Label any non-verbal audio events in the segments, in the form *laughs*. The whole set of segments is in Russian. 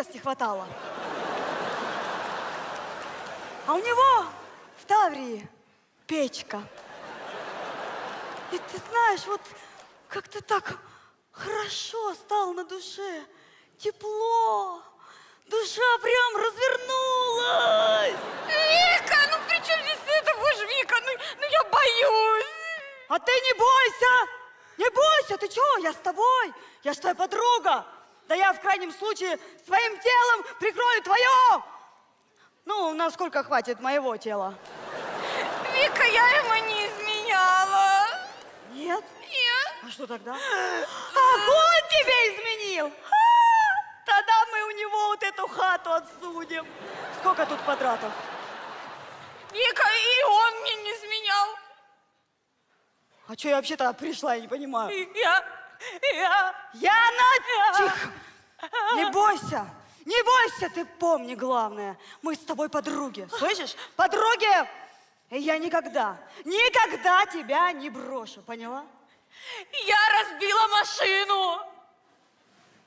проезд не хватало. А у него в Таврии печка. И ты знаешь, вот как-то так хорошо стало на душе, тепло, душа прям развернулась. Вика, ну при чем здесь это? Боже, Вика, ну, ну я боюсь. А ты не бойся, не бойся, ты чего, я с тобой, я ж твоя подруга. Да я в крайнем случае своим телом прикрою твое. Ну, насколько хватит моего тела. Вика, я ему не изменяла. Нет? Нет. А что тогда? Ах, он тебе изменил! А, Тогда мы у него вот эту хату отсудим. Сколько тут квадратов? Вика, и он мне не изменял. А что я вообще-то пришла, я не понимаю. Я, я, Яна, тихо! Не бойся! Не бойся, ты помни главное. Мы с тобой подруги, слышишь? Подруги! И я никогда, никогда тебя не брошу, поняла? я разбила машину.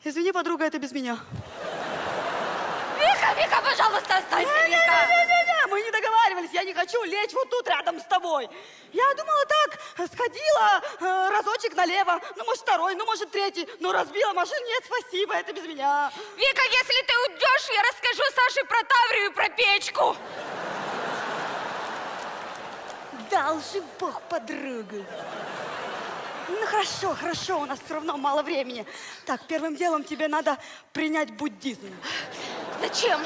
Извини, подруга, это без меня. Вика, Вика, пожалуйста, останься, Вика. Договаривались, я не хочу лечь вот тут рядом с тобой. Я думала так, сходила э, разочек налево, ну, может, второй, ну, может, третий, но разбила машину, нет, спасибо, это без меня. Вика, если ты уйдешь, я расскажу Саше про Таврию и про печку. Дал же Бог подругу. Ну хорошо, хорошо, у нас все равно мало времени. Так, первым делом тебе надо принять буддизм. Зачем?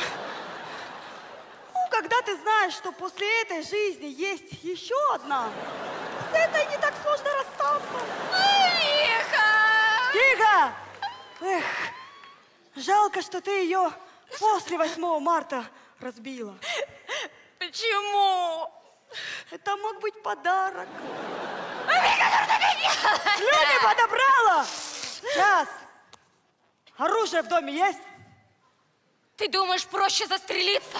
Ну, когда ты знаешь, что после этой жизни есть еще одна, с этой не так сложно расстаться. Вика! Тихо! Эх, жалко, что ты ее после 8 марта разбила. Почему? Это мог быть подарок. Люди подобрала! Сейчас. Оружие в доме есть? Ты думаешь, проще застрелиться?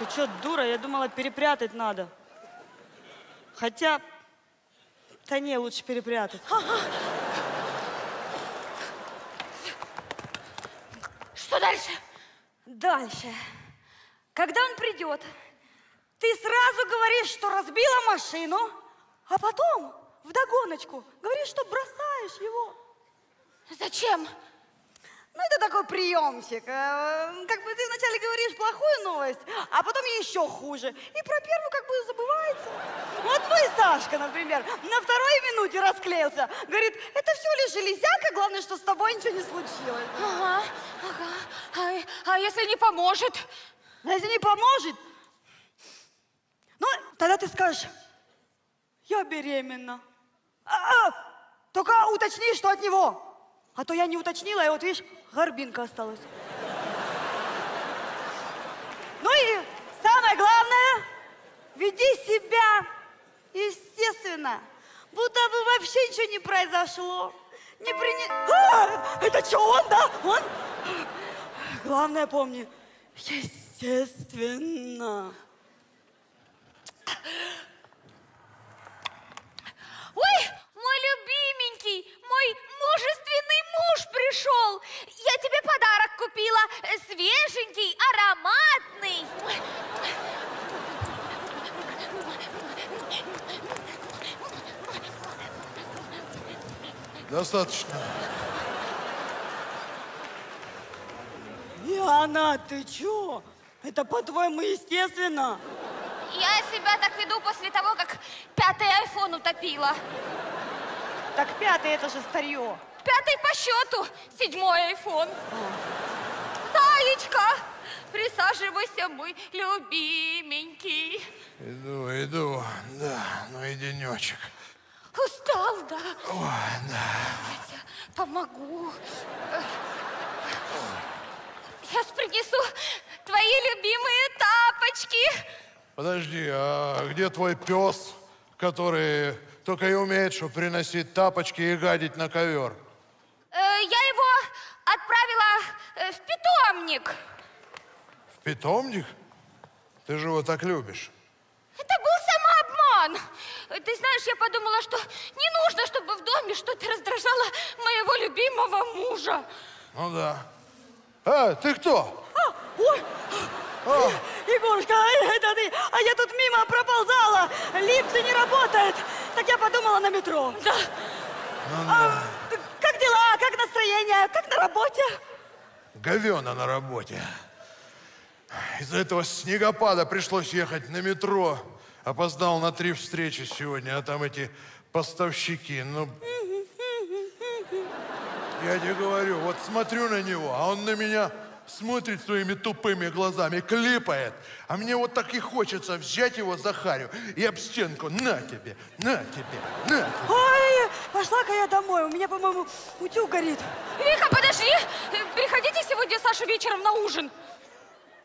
Ты что, дура? Я думала, перепрятать надо. Хотя, да не, лучше перепрятать. Что дальше? Дальше. Когда он придет, ты сразу говоришь, что разбила машину, а потом вдогоночку говоришь, что бросаешь его. Зачем? Ну, это такой приемчик. Э, Как бы ты новость, а потом еще хуже. И про первую как бы забывается. Вот мой Сашка, например, на второй минуте расклеился. Говорит, это всего лишь железяка, главное, что с тобой ничего не случилось. Ага, ага. А, а если не поможет? А если не поможет, ну, тогда ты скажешь, я беременна. А, а, только уточни, что от него. А то я не уточнила, и вот видишь, горбинка осталась. Ну и самое главное, веди себя естественно, будто бы вообще ничего не произошло. Не прине... А, это что, он, да? Он? Главное помни, естественно. Ой, мой любименький, мой мужественный муж пришел. Я тебе подарок купила. э, Свеженький, ароматный. Достаточно. Яна, ты чё? Это, по-твоему, естественно? Я себя так веду после того, как пятый айфон утопила. Так пятый, это же старье. Пятый по счету, седьмой айфон. Таечка, присаживайся. Мой любименький. Иду, иду. Да, ну и денечек. Устал, да? Ой, да. Я тебе помогу. Сейчас принесу твои любимые тапочки. Подожди, а где твой пес, который только и умеет, что приносить тапочки и гадить на ковер? Э, Я его отправила э, в питомник. В питомник? Ты же его так любишь. Это был самообман. Э, Ты знаешь, я подумала, что не нужно, чтобы в доме что-то раздражало моего любимого мужа. Ну да. А, ты кто? А, ой, А, Егорушка, а это ты? А я тут мимо проползала. Лифт не работает. Так я подумала на метро. Да. ну А, да. как дела? Как настроение? Как на работе? Говена на работе. Из-за этого снегопада пришлось ехать на метро. Опоздал на три встречи сегодня, а там эти поставщики, ну... Я тебе говорю, вот смотрю на него, а он на меня смотрит своими тупыми глазами, клипает. А мне вот так и хочется взять его за харю и об стенку. На тебе, на тебе, на тебе. Ой, пошла-ка я домой. У меня, по-моему, утюг горит. Вика, подожди. Приходите сегодня, Саша, вечером на ужин.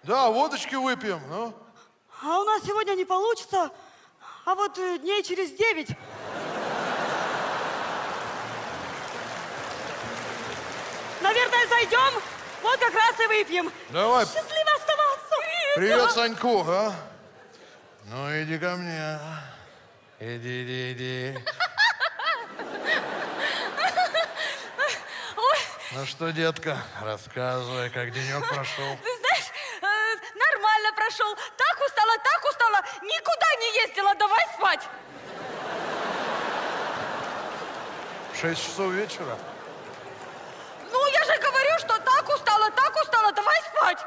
Да, водочки выпьем, ну. А у нас сегодня не получится. А вот э, дней через девять. Наверное, зайдем. Вот как раз и выпьем. Давай. Счастливо оставаться. Привет, Саньку, а? Ну, иди ко мне. Иди, иди, иди. Ой, Ну что, детка, рассказывай, как денек прошел. ты знаешь, э, нормально прошел. Так устала, так устала. Никуда не ездила. Давай спать. Шесть часов вечера? Ну, я же говорю, что так устала, так устала. Давай спать.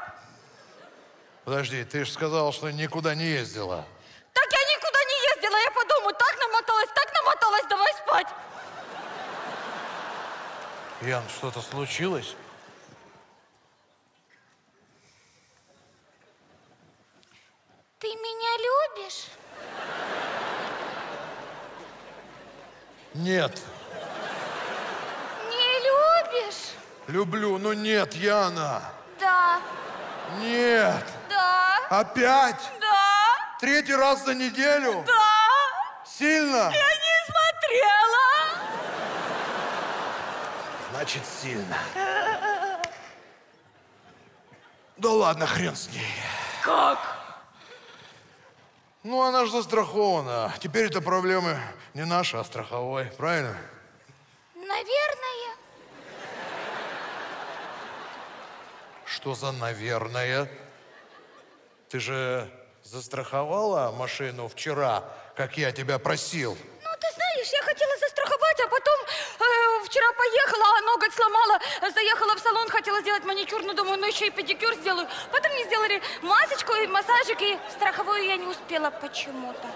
Подожди, ты же сказала, что никуда не ездила. Так я никуда не ездила. Я по дому так намоталась, так намоталась. Давай спать. Ян, что-то случилось? Ты меня любишь? Нет. Не любишь? Люблю, но нет, Яна. Да, Нет. да, Опять? да, Третий раз за неделю? да. Сильно? Я не смотрела. Значит, сильно. Да ладно, хрен с ней. Как? Ну, она же застрахована. Теперь это проблемы не наши, а страховой. Правильно? Наверное. Что за наверное? Ты же застраховала машину вчера, как я тебя просил. Ну, ты знаешь, я хотела застраховать, а потом э, вчера поехала, а ноготь сломала, заехала в салон, хотела сделать маникюр, ну, думаю, ну, еще и педикюр сделаю. Потом мне сделали масочку и массажик, и страховую я не успела почему-то.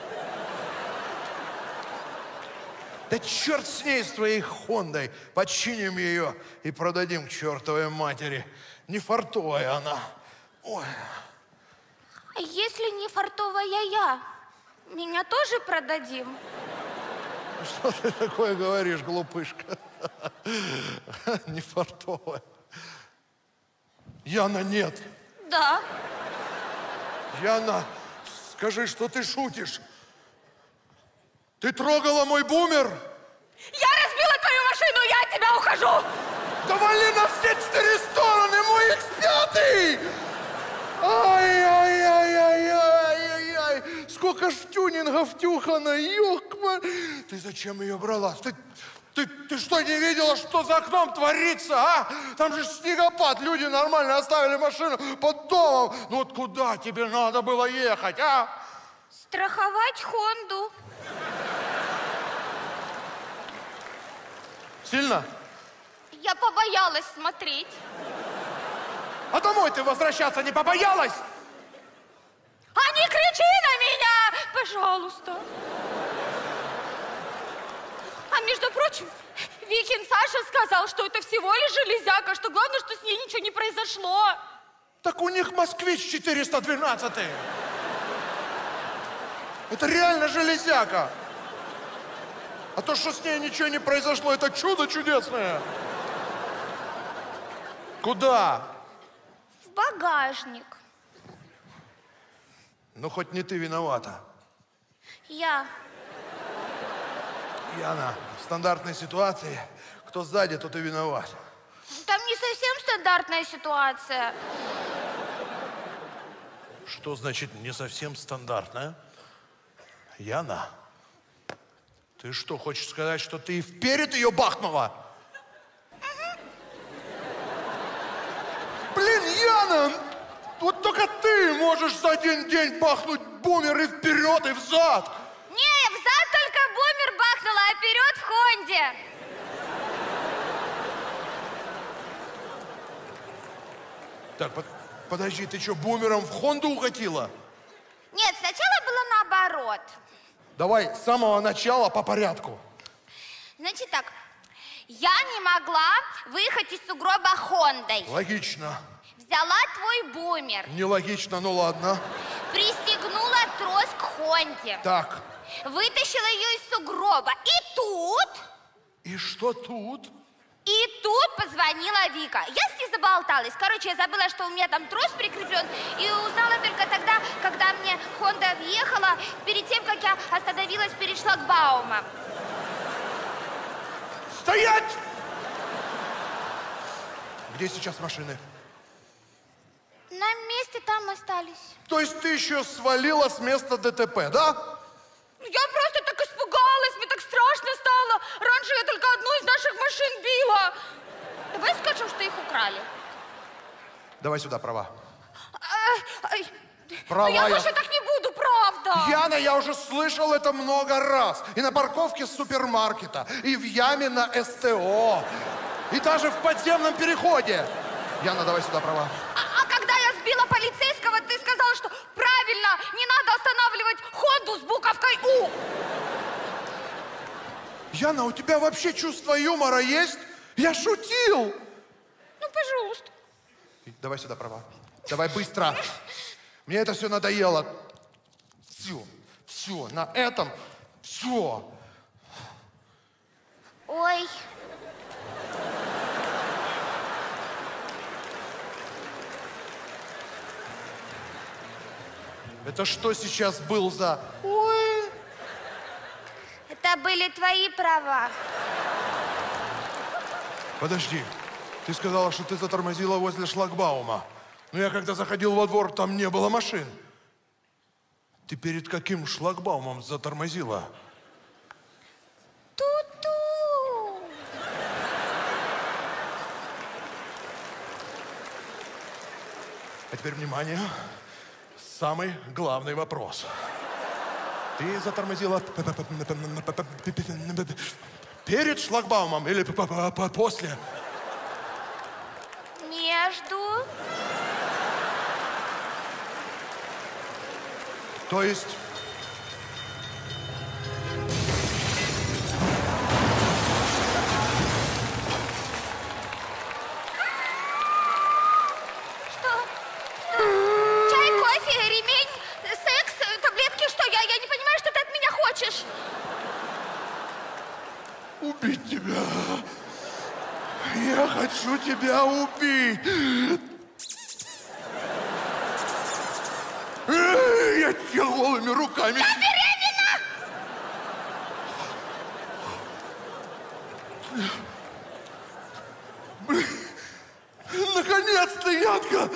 Да черт с ней, с твоей Хондой. Починим ее и продадим к чертовой матери. Не фартовая она. Ой, А если не фартовая я, меня тоже продадим? что ты такое говоришь, глупышка? *laughs* Не фартовая. Яна, нет. Да. Яна, скажи, что ты шутишь. Ты трогала мой бумер? Я разбила твою машину, я от тебя ухожу! Да вали на все четыре стороны, X5! Ай-яй-яй-яй-яй-яй! Сколько ж тюнингов тюхано, ёкма! Ты зачем ее брала? Ты, ты, ты что, не видела, что за окном творится, а? Там же снегопад, люди нормально оставили машину под домом. Ну вот куда тебе надо было ехать, а? Страховать Хонду. Сильно? Я побоялась смотреть. А домой ты возвращаться не побоялась? А не кричи на меня, пожалуйста. А между прочим, Викин Саша сказал, что это всего лишь железяка, что главное, что с ней ничего не произошло. Так у них москвич 412. Это реально железяка. А то, что с ней ничего не произошло, это чудо чудесное. Куда? В багажник. Ну, хоть не ты виновата. Я. Яна, в стандартной ситуации, кто сзади, тот и виноват. Там не совсем стандартная ситуация. Что значит не совсем стандартная? Яна, ты что, хочешь сказать, что ты и вперед ее бахнула? Блин, Яна, вот только ты можешь за один день бахнуть бумер и вперед, и взад. Не, взад только бумер бахнула, а вперед в Хонде. Так, под- подожди, ты что, бумером в Хонду укатила? Нет, сначала было наоборот. Давай с самого начала по порядку. Значит так, я не могла выехать из сугроба Хондой. Логично. Взяла твой бумер, Нелогично, ну ладно. пристегнула трос к Хонде, Так, вытащила ее из сугроба. И тут, и что тут? и тут позвонила Вика. Я с ней заболталась. Короче, я забыла, что у меня там трос прикреплен, и узнала только тогда, когда мне Хонда въехала, перед тем, как я остановилась перед шлагбаумом. Стоять! Где сейчас машины? На месте там остались. То есть ты еще свалила с места ДТП, да? Ну, Я просто так испугалась, мне так страшно стало. Раньше я только одну из наших машин била. Давай скажем, что их украли. Давай сюда права. Права ну я я- больше так не буду, правда. Яна, я уже слышал это много раз. И на парковке супермаркета, и в яме на СТО, и даже в подземном переходе. Яна, давай сюда права. Хонду с буковкой У. Яна, у тебя вообще чувство юмора есть? Я шутил. Ну, пожалуйста. Давай сюда права. Давай быстро. Мне это все надоело. Все, все, на этом все. Ой. Это что сейчас был за... Ой. Это были твои права. Подожди, ты сказала, что ты затормозила возле шлагбаума. Но я когда заходил во двор, там не было машин. Ты перед каким шлагбаумом затормозила? Ту-ту. А теперь внимание. Самый главный вопрос. Ты затормозила перед шлагбаумом или после? Между. То есть убить тебя. Я хочу тебя убить. Я тебя голыми руками. Наконец-то, Янка!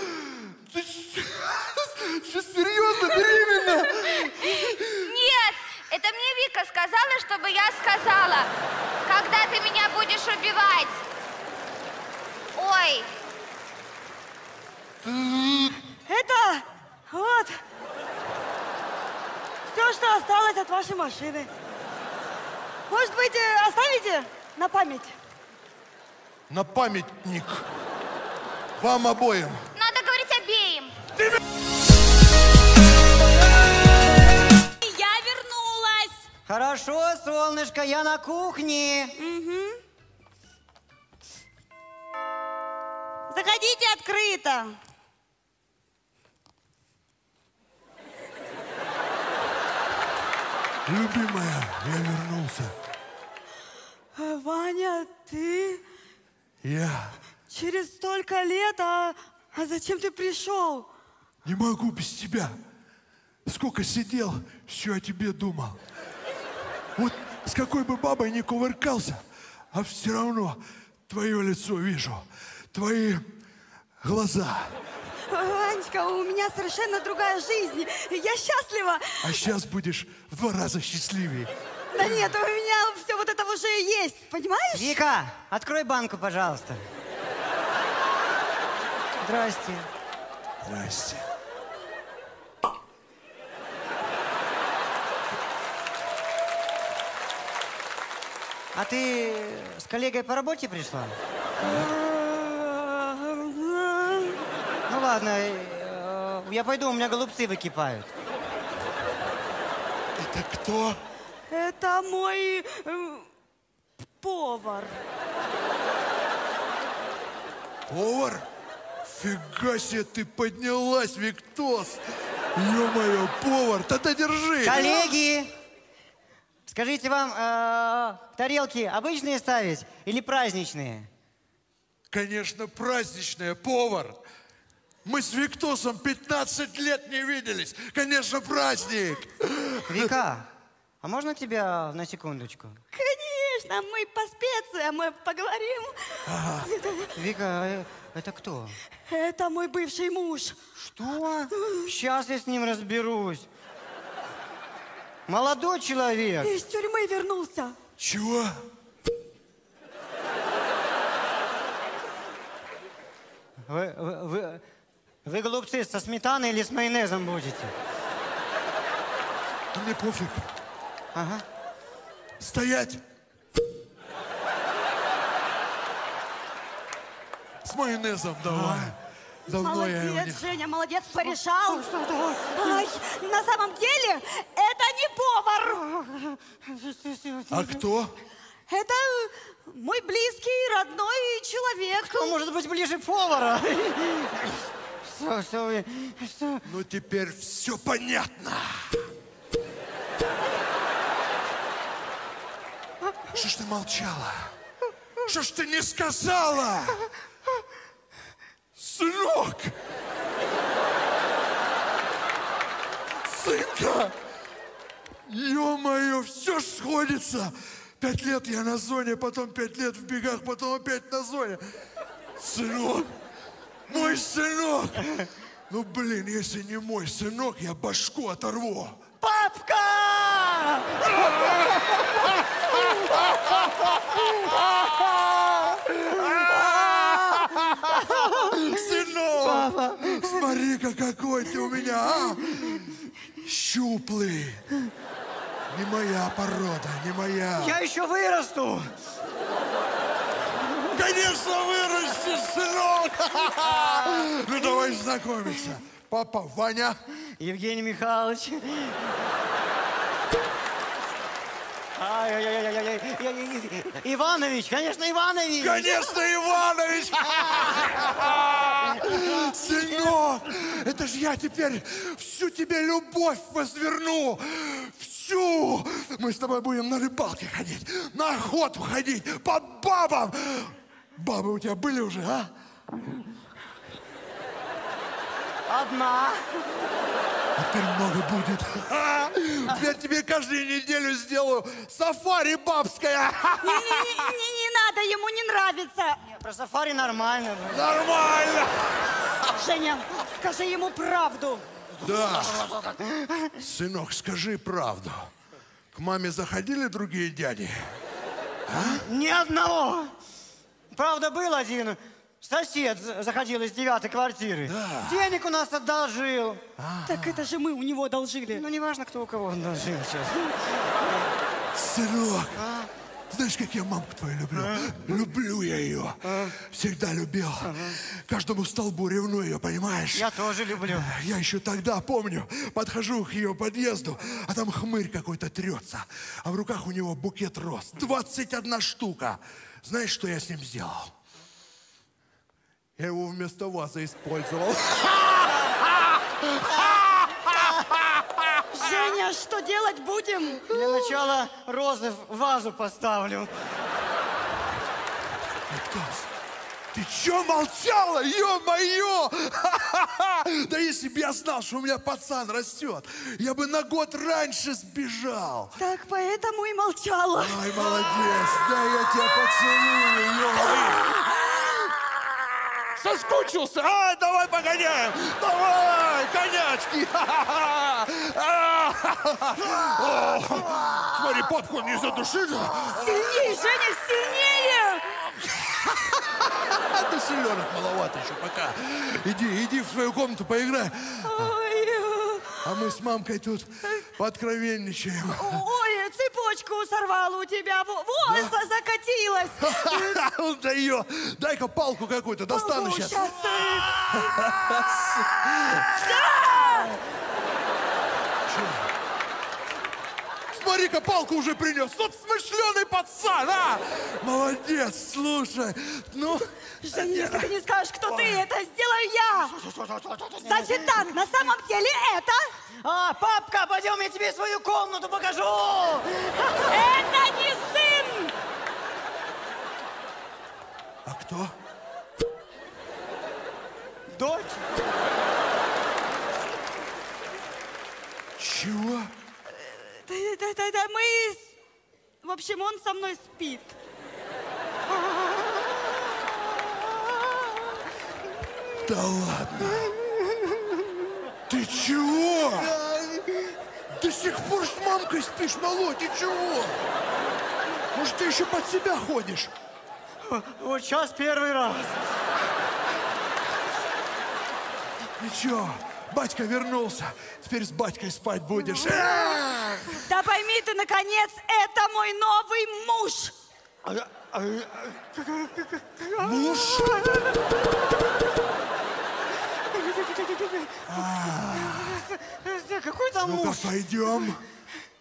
Ты что, серьезно беременна? Нет, это мне Вика сказала, чтобы я сказала, когда ты меня будешь убивать. Ой, Это вот все, что осталось от вашей машины. Может быть, э, оставите на память? На памятник. Вам обоим. Хорошо, солнышко, я на кухне. Угу. Заходите открыто. Любимая, я вернулся. А, Ваня, ты? Я. Через столько лет, а, а зачем ты пришел? Не могу без тебя. Сколько сидел, все о тебе думал. Вот с какой бы бабой ни кувыркался, а все равно твое лицо вижу, твои глаза. Ванечка, у меня совершенно другая жизнь. Я счастлива. А сейчас будешь в два раза счастливее. Да нет, у меня все вот это уже есть, понимаешь? Вика, открой банку, пожалуйста. Здрасте. Здрасте. А ты с коллегой по работе пришла? Ну ладно, э, я пойду, у меня голубцы выкипают. Это кто? Это мой э, повар. Повар? Фига себе, ты поднялась, Виктос! Ё-моё, повар, тогда держи! Коллеги, скажите, вам э, тарелки обычные ставить или праздничные? Конечно, праздничная, повар! Мы с Виктосом 15 лет не виделись. Конечно, праздник. Вика, а можно тебя на секундочку? Конечно, мы по специям, мы поговорим. Вика, э, это кто? Это мой бывший муж. Что? Сейчас я с ним разберусь. Молодой человек. Из тюрьмы вернулся. Чего? Вы, вы, вы, вы голубцы со сметаной или с майонезом будете? Да мне пофиг. Ага. Стоять! С майонезом давай. Давно я не... Молодец, Женя, молодец, порешал. Ай, на самом деле, это не повар. А кто? Это мой близкий, родной человек. Кто может быть ближе повара? Что, что вы, что? Ну теперь все понятно. Что ж ты молчала? Что ж ты не сказала? Сынок! Сынка! Ё-моё, все сходится. Пять лет я на зоне, потом пять лет в бегах, потом опять на зоне. Сынок! Мой сынок! Ну, блин, если не мой сынок, я башку оторву. Папка! Сынок! *laughs* Смотри-ка, какой ты у меня, а! Щуплый. Не моя порода, не моя. Я еще вырасту. Конечно, вырастешь, сынок! Ну, давай знакомиться. Папа Ваня. Евгений Михайлович. Иванович, конечно, Иванович. Конечно, Иванович! Сынок, это же я теперь всю тебе любовь возверну. Всю. Мы с тобой будем на рыбалке ходить, на охоту ходить, по бабам. Бабы у тебя были уже, а? Одна. А теперь много будет. А, *laughs* Я тебе каждую неделю сделаю сафари бабское. *laughs* Не, не, не надо, ему не нравится. Про сафари нормально. Нормально. Женя, скажи ему правду. Да. Сынок, скажи правду. К маме заходили другие дяди? Ни одного. Правда, был один сосед за- заходил из девятой квартиры. Денег у нас одолжил. Так это же мы у него одолжили. Ну, неважно, кто у кого одолжил сейчас. Сынок, знаешь, как я мамку твою люблю? Люблю я ее. Всегда любил. Каждому столбу ревную ее, понимаешь? Я тоже люблю. Я еще тогда помню, подхожу к ее подъезду, а там хмырь какой-то трется, а в руках у него букет роз. 21 штука. Знаешь, что я с ним сделал? Я его вместо ваза использовал. Женя, что делать будем? Для начала розы в вазу поставлю. Виктос, ты чё молчала? Ё-моё! *laughs* Да если бы я знал, что у меня пацан растет, я бы на год раньше сбежал. Так поэтому и молчала. Ай, молодец, да я тебя поцелую, ё *laughs* Соскучился? А, давай погоняем! Давай, конячки! Смотри, попку не задушит. Сильнее, Женя, сильнее! А ты селенок маловато еще пока. Иди, иди в свою комнату поиграй. А мы с мамкой тут пооткровенничаем. Цепочку сорвала у тебя. Во- Вот, за- закатилась. *laughs* Он да ее. Дай-ка палку какую-то достану Ну, сейчас. *laughs* щас, э, Смотри-ка, палку уже принес. Вот смышленый пацан, а! Молодец, слушай. Ну, Женя, если ты не скажешь, кто ты, это сделаю я. Значит так, на самом деле это... А, папка, пойдем, я тебе свою комнату покажу. Это не сын! а кто? Дочь? Чего? Да, да, да, мы... В общем, он со мной спит. Да ладно. Ты чего? До сих пор с мамкой спишь, малой, ты чего? Может, ты еще под себя ходишь? Вот сейчас первый раз. Ничего, батька вернулся. Теперь с батькой спать будешь. Да пойми ты, наконец, это мой новый муж. Муж? Да Какой там Ну-ка, муж? пойдем.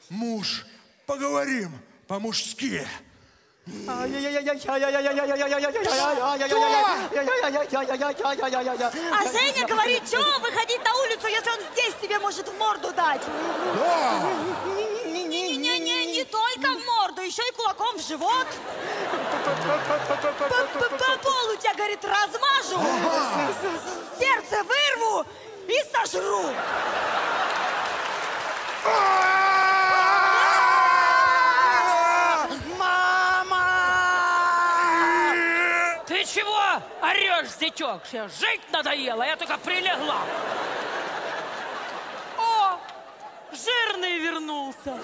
Муж. Поговорим по-мужски. А Женя говорит, что выходить на улицу, если он здесь тебе может в морду дать. Да. Не-не-не, не только в морду, еще и кулаком в живот. По- по- По полу тебя, говорит, размажу, сердце вырву и сожру. Ты чего орешь, зятек? Все, Жить надоело, я только прилегла. О, жирный вернулся.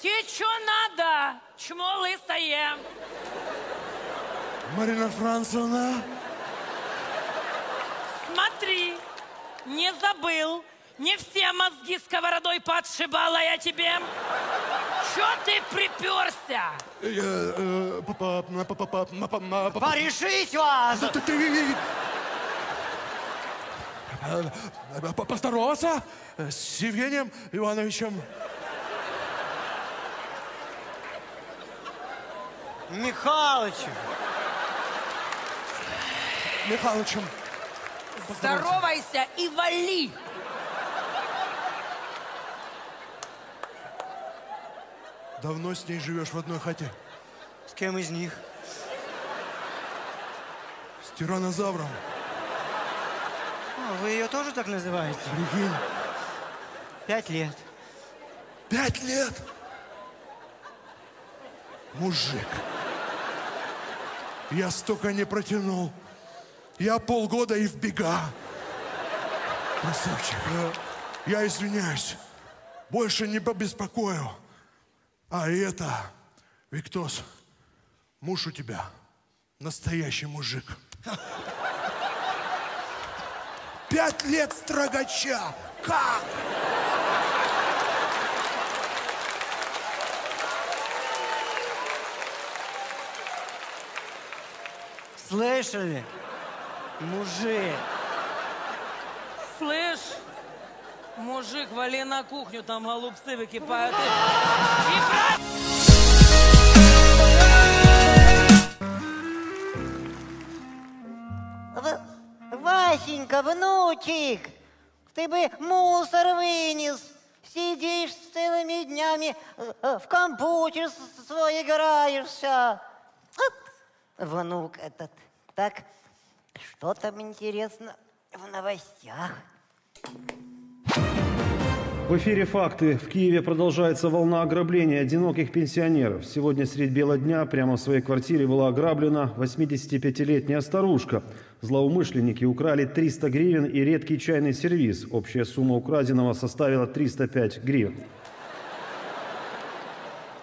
Тебе что надо, чмо лысое? Марина Францевна. не забыл. Не все мозги сковородой подшибала я тебе. Чё ты приперся? Э, Порешись вас! Э, постарался э, с Евгением Ивановичем. Михалычем. Михалычем. Здоровайся и вали. Давно с ней живешь в одной хате? с кем из них? С тиранозавром. А, Вы ее тоже так называете? Прикинь, Пять лет. пять лет. Мужик. Я столько не протянул. Я полгода и в бега. Красавчик. Я извиняюсь. Больше не побеспокою. А это, Виктос, муж у тебя настоящий мужик. Пять лет строгача. Как? Слышали? Мужик. Слышь, мужик, вали на кухню, там голубцы выкипают. В... Васенька, внучик, ты бы мусор вынес. Сидишь целыми днями, э, э, в компьютер свой играешься. Вот, внук этот, так что там интересно в новостях? В эфире «Факты». В Киеве продолжается волна ограбления одиноких пенсионеров. Сегодня средь бела дня прямо в своей квартире была ограблена 85-летняя старушка. Злоумышленники украли 300 гривен и редкий чайный сервиз. Общая сумма украденного составила 305 гривен.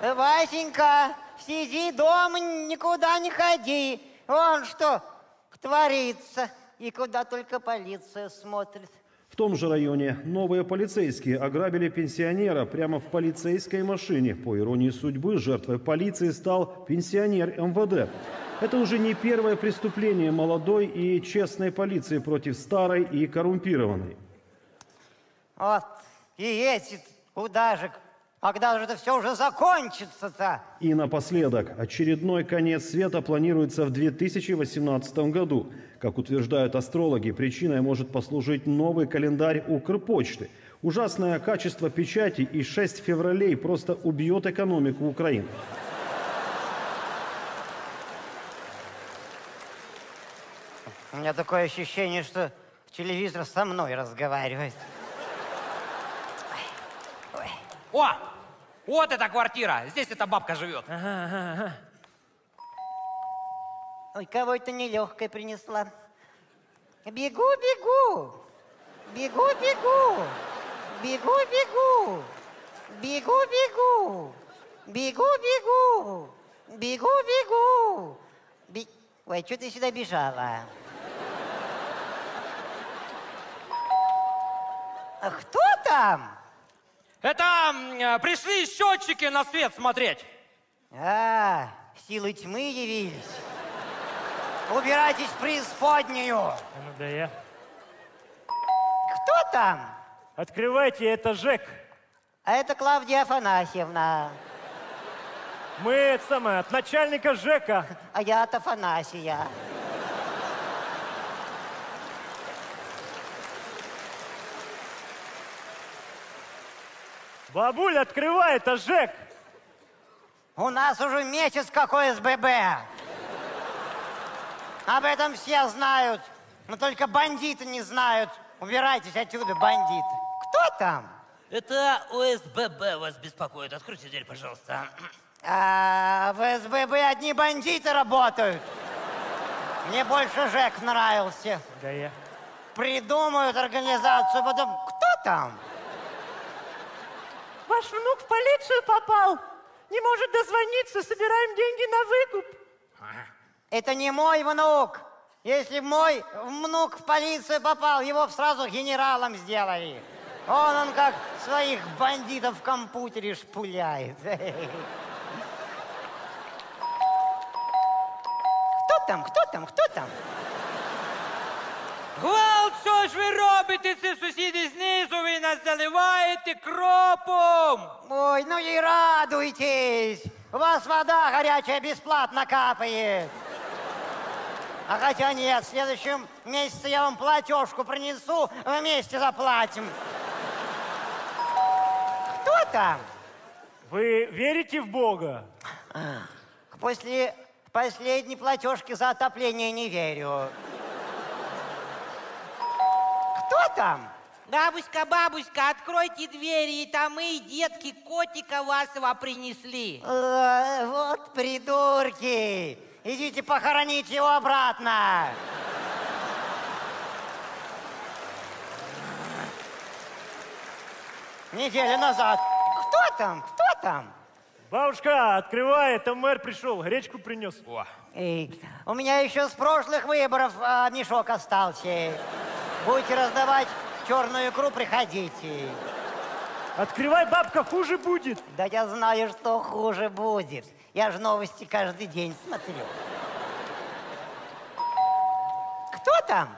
Васенька, сиди дома, никуда не ходи. Вон что творится. И куда только полиция смотрит. В том же районе новые полицейские ограбили пенсионера прямо в полицейской машине. По иронии судьбы, жертвой полиции стал пенсионер МВД. Это уже не первое преступление молодой и честной полиции против старой и коррумпированной. Вот, и эти куда же, когда же это все уже закончится-то? И напоследок, очередной конец света планируется в 2018 году. Как утверждают астрологи, причиной может послужить новый календарь Укрпочты. Ужасное качество печати и 6 февралей просто убьет экономику Украины. У меня такое ощущение, что телевизор со мной разговаривает. О! Вот эта квартира. Здесь эта бабка живет. Ой, кого это нелегкая принесла. Бегу, бегу. Бегу, бегу. Бегу, бегу. Бегу, бегу. Бегу, бегу. Бегу, бегу. Бе- Ой, что ты сюда бежала? А кто там? Это пришли счетчики на свет смотреть. А, силы тьмы явились. Убирайтесь в преисподнюю. Ну да я. Кто там? Открывайте, это Жек. А это Клавдия Афанасьевна. Мы это самое, от начальника Жека. А я от Афанасия. Бабуль, открывай, это Жек. У нас уже месяц какой СББ. Об этом все знают, но только бандиты не знают. Убирайтесь отсюда, бандиты. Кто там? Это ОСББ вас беспокоит. Откройте дверь, пожалуйста. А, в СББ одни бандиты работают. Мне больше Жек нравился. Да я. Придумают организацию, потом... Кто там? Ваш внук в полицию попал. Не может дозвониться, собираем деньги на выкуп. Это не мой внук. Если мой внук в полицию попал, его сразу генералом сделали. Он, он как своих бандитов в компьютере шпуляет. Кто там? Кто там? Кто там? Гвалт, що ж ви робите? Це сусіди знизу, ви нас заливаєте кропом. Ой, ну и радуйтесь. У вас вода горячая бесплатно капает. А хотя нет, в следующем месяце я вам платежку принесу, вместе заплатим. Кто там? Вы верите в Бога? После последней платежки за отопление не верю. Кто там? Бабушка, бабушка, откройте двери, и там мы, детки, котика вашего принесли. Э, вот придурки. Идите похороните его обратно. Неделю назад. Кто там? Кто там? Бабушка, открывай, это мэр пришел, гречку принес. О, Эй, у меня еще с прошлых выборов а, мешок остался. Будете раздавать черную икру, приходите. Открывай, бабка, хуже будет. Да я знаю, что хуже будет. Я же новости каждый день смотрю. Кто там?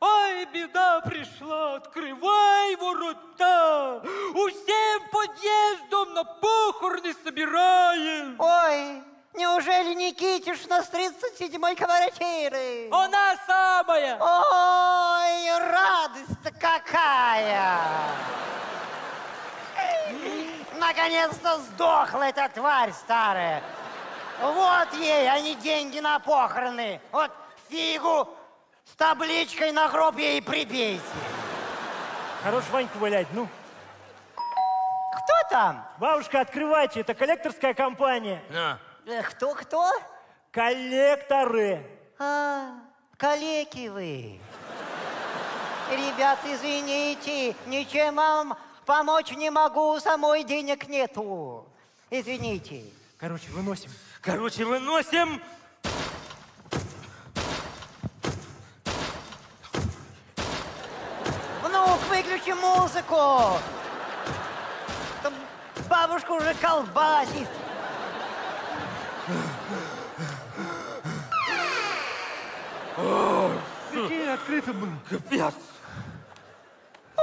Ой, беда пришла, открывай ворота. У всем подъездом на похороны собираем. Ой, неужели Никитишна с 37-й квартиры? Она самая! Ой, радость-то какая! Наконец-то сдохла эта тварь старая. Вот ей, а не деньги на похороны. Вот фигу с табличкой на гроб ей прибейте. Хорош Ваньку валять, ну. Кто там? Бабушка, открывайте, это коллекторская компания. Э, Кто-кто? Коллекторы. А, калеки вы. Ребят, извините, ничем вам помочь не могу, самой денег нету. Извините. Короче, выносим. Короче, выносим. Внук, выключи музыку! Там бабушка уже колбасит. Прикинь, открыто было. Капец.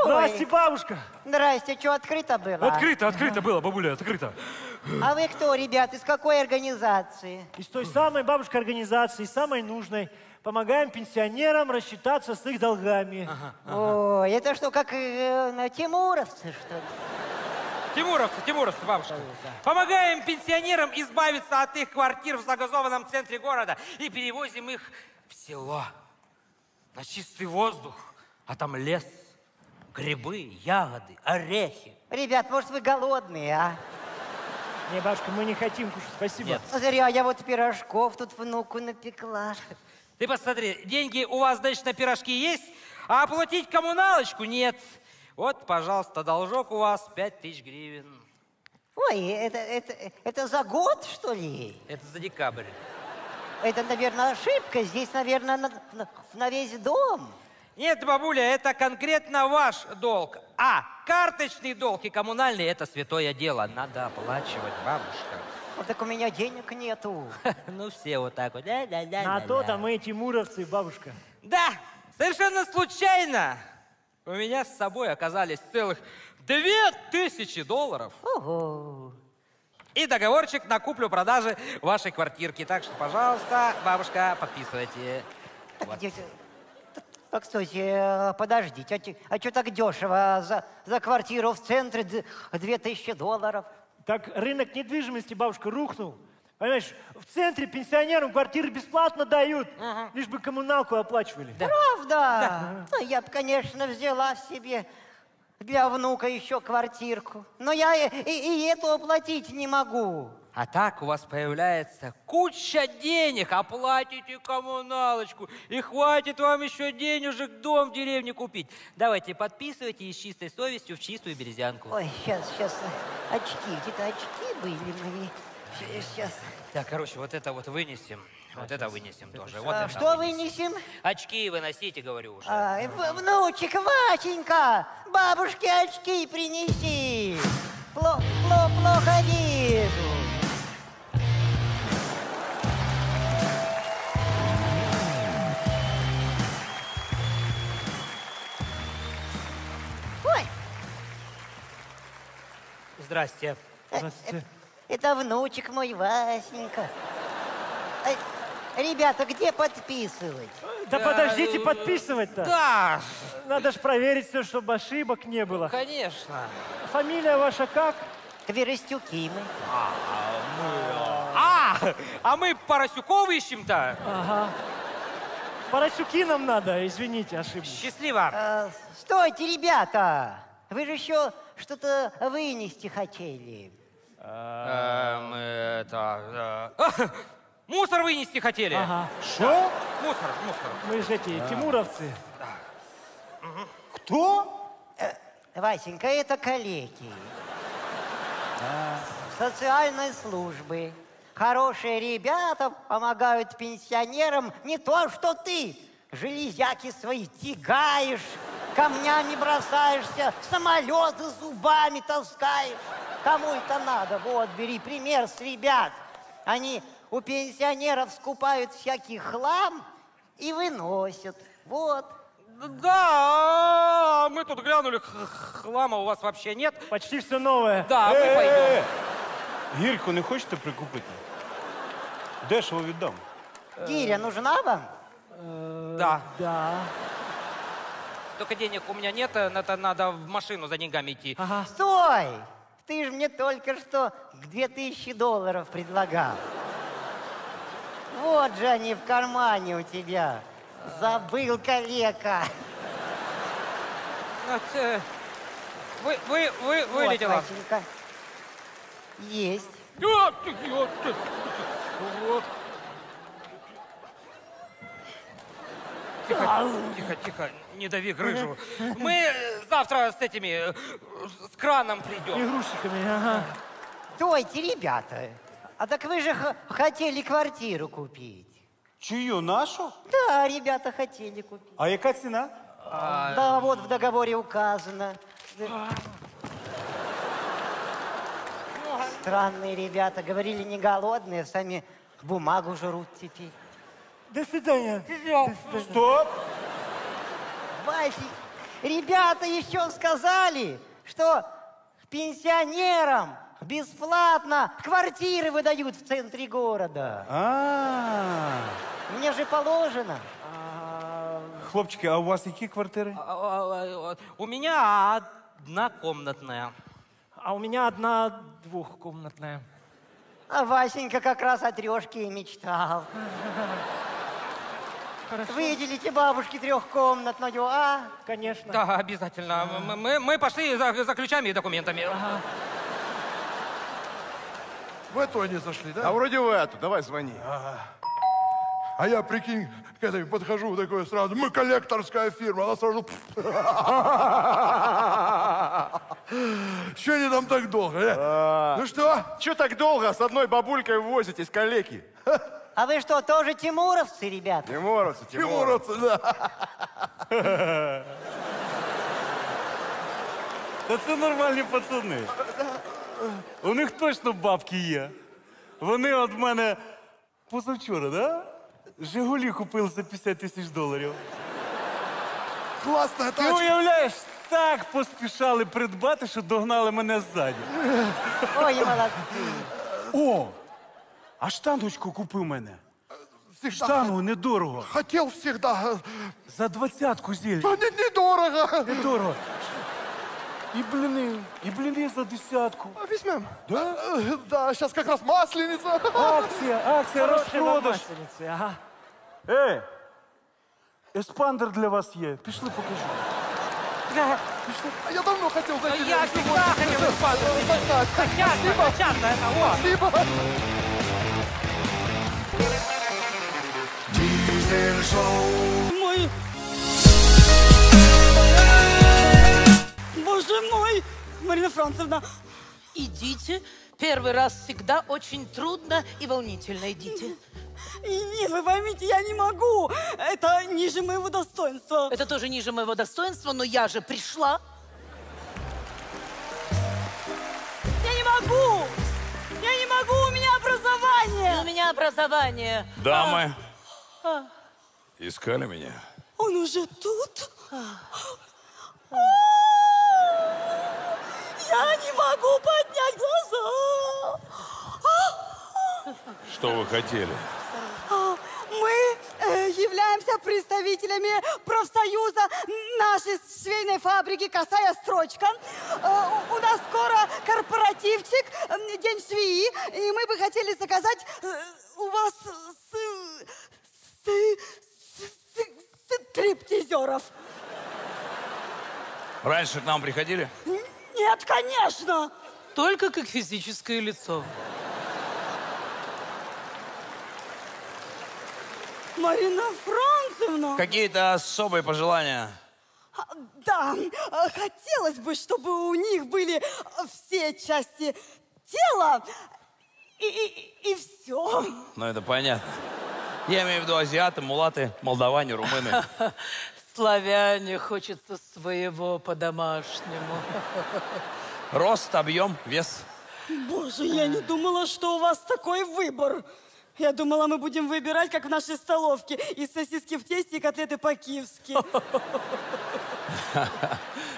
Здрасте, бабушка. Здрасте, что открыто было? Открыто, открыто было, бабуля, открыто. А вы кто, ребят, из какой организации? Из той самой бабушка организации, самой нужной. Помогаем пенсионерам рассчитаться с их долгами. Ой, это что, как э, на тимуровцы, что ли? Тимуровцы, Тимуровцы, бабушка. Помогаем пенсионерам избавиться от их квартир в загазованном центре города и перевозим их в село. На чистый воздух, а там лес, грибы, ягоды, орехи. Ребят, может, вы голодные, а? Не, бабушка, мы не хотим кушать, спасибо. Нет. Зря я вот пирожков тут внуку напекла. Ты посмотри, деньги у вас, значит, на пирожки есть, а оплатить коммуналочку нет. Вот, пожалуйста, должок у вас 5000 гривен. Ой, это, это, это за год, что ли? Это за декабрь. Это, наверное, ошибка. Здесь, наверное, на, на- на весь дом. Нет, бабуля, это конкретно ваш долг. А карточный долг и коммунальный – это святое дело. Надо оплачивать, бабушка. Вот так у меня денег нету. *laughs* Ну, все вот так вот. Да-да-да. На то-то мы тимуровцы, бабушка. Да, совершенно случайно у меня с собой оказались целых две тысячи долларов. Ого. И договорчик на куплю-продажи вашей квартирки. Так что, пожалуйста, бабушка, подписывайте. Вот. Где- Так, кстати, э, подождите, а, что так дешево за, за квартиру в центре д- 2000 долларов? Так рынок недвижимости, бабушка, рухнул. Понимаешь, в центре пенсионерам квартиры бесплатно дают, лишь бы коммуналку оплачивали. Правда? Ну, я бы, конечно, взяла себе для внука еще квартирку. Но я и, и- и эту оплатить не могу. А так у вас появляется куча денег, оплатите коммуналочку, и хватит вам еще денежек дом в деревне купить. Давайте подписывайте и с чистой совестью в чистую березянку. Ой, сейчас, сейчас, очки, где-то очки были мои. Сейчас. Так, короче, вот это вот вынесем, вот это вынесем тоже. Вот А, это что вынесем. вынесем? Очки выносите, говорю уже. А, в- внучек, Васенька, бабушке очки принеси. Пло- пло- плохо вижу. Ой, Здрасте. Здравствуйте. Это внучек мой Васенька. Ай, Ребята, где подписывать? Да подождите ну, подписывать-то. Да, Надо ж проверить все, чтобы ошибок не было. конечно. Фамилия ваша как? Тверостюки мы. А, а мы Поросюков ищем-то. Ага. Поросюки нам надо, извините, ошибка. Счастливо. А, стойте, ребята! Вы же еще что-то вынести хотели. Эм, это... э, *laughs* Мусор вынести хотели. Ага. Что? Мусор, мусор. Мы же эти тимуровцы. Кто? Васенька, это коллеги. Социальной службы. Хорошие ребята помогают пенсионерам не то, что ты. Железяки свои тягаешь, камнями бросаешься, самолеты зубами таскаешь. Кому это надо? Вот, бери пример с ребят. Они у пенсионеров скупают всякий хлам и выносят. Вот. Да, мы тут глянули, хлама у вас вообще нет. Почти все новое. Да, мы пойдем. Гірку не хочете прикупити? Дешево віддам. Гиря нужна вам? Да. Да. Только денег у меня нет, это надо в машину за деньгами идти. Стой! Ты же мне только что 2000 долларов предлагал. Вот же они в кармане у тебя. Забыл калека. Вот, э, Вы, вы, вы, Вот, вылетела. Васенька. Есть. Ё, ты, вот. Тихо, тихо, тихо, не дави грыжу. Мы завтра с этими, э, с краном придем. Игрушечками, ага. Стойте, ребята. А так вы же хотели квартиру купить. Чию, нашу? Да, ребята хотели купить. А яка ціна? Да, вот в договоре указано. Странные ребята. Говорили, не голодные, сами бумагу жрут теперь. До свидания. Стоп! Васик, ребята еще сказали, что пенсионерам бесплатно квартиры выдают в центре города. А, Мне же положено. хлопчики, а у вас які квартири? А, а, а, У меня однокомнатная. А у меня одна двухкомнатная. А Васенька как раз о трешке и мечтал. Выделите бабушке трехкомнатную, а? Конечно. Да, обязательно. Мы, мы- мы пошли за, за ключами и документами. В эту они зашли, да? А вроде в эту. Давай звони. А я, прикинь, к этой подхожу такой сразу, мы коллекторская фирма, она сразу... *laughs* Что они там так долго? э? Ну что? Че так долго с одной бабулькой возитесь, коллеги? *laughs* А вы что, тоже тимуровцы, ребята? Тимуровцы, Тимуровцы, да. Та це нормальні пацани. У них точно бабки є. Вони від мене позавчора, да? Жигулі купили за 50 тисяч доларів. Классная Ти тачка. уявляєш, так поспішали придбати, що догнали мене ззаді. Ой, молодцы. О! А штаночку купив мене. Всегда Штангу недорого. Хотел всегда. За двадцятку зілля. Да не- недорого. Недорого. І блини, і блини за десятку. Возьмем. Да? Да, сейчас как раз масленица. Акція, акція, Хорошая вам розпродаж. масленица, ага. Ей! Еспандер для вас є. Пішли покажу. А Я давно хотел зайти. Я всегда хотел использовать. Часто, часто это, вот. Спасибо. Мой... Боже мой! Марина Францевна, Идите. Первый раз всегда очень трудно и волнительно. Идите. нет, вы поймите, я не могу. Это ниже моего достоинства. Это тоже ниже моего достоинства, но я же пришла. Я не могу! Я не могу, у меня И у образование! меня образование. Дамы, А, искали меня? Он уже тут? Я не могу поднять глаза! Что вы хотели? А, Мы э, являемся представителями профсоюза нашей швейной фабрики «Косая строчка». Э, У нас скоро корпоративчик, э, день швеи, и мы бы хотели заказать э, у вас с- с- с- стриптизеров. Раньше к нам приходили? Нет, конечно! Только как физическое лицо. Марина Францевна! Какие-то особые пожелания? А, Да, э, хотелось бы, чтобы у них были э, все части тела и, и, и все. Ну, это понятно. Я имею в виду азиаты, мулаты, молдаване, румыны. *laughs* Славяне хочется своего по-домашнему. *laughs* Рост, объем, вес. Боже, я не думала, что у вас такой выбор. Я думала, мы будем выбирать, как в нашей столовке, из сосиски в тесте и котлеты по-киевски. *laughs*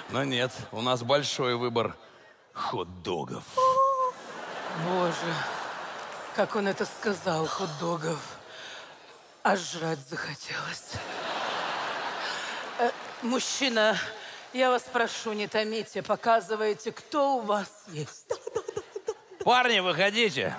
Но нет, у нас большой выбор хот-догов. Боже, Как он это сказал, хот-догов. Аж жрать захотелось. Э, мужчина, я вас прошу, не томите, показывайте, кто у вас есть. Парни, выходите.